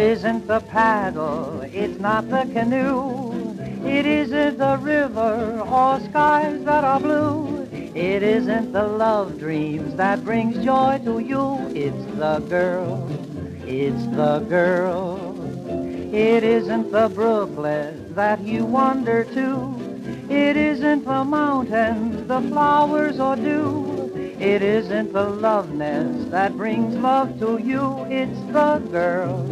isn't the paddle, it's not the canoe. It isn't the river or skies that are blue. It isn't the love dreams that brings joy to you. It's the girl, it's the girl. It isn't the brooklet that you wander to. It isn't the mountains, the flowers or dew. It isn't the love nest that brings love to you. It's the girl,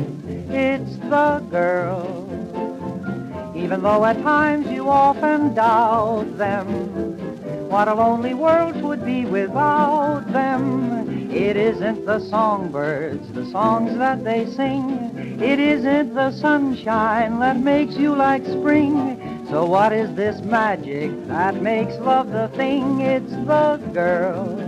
it's the girl. Even though at times you often doubt them, what a lonely world would be without them. It isn't the songbirds, the songs that they sing. It isn't the sunshine that makes you like spring. So what is this magic that makes love the thing? It's the girl, it's the girl.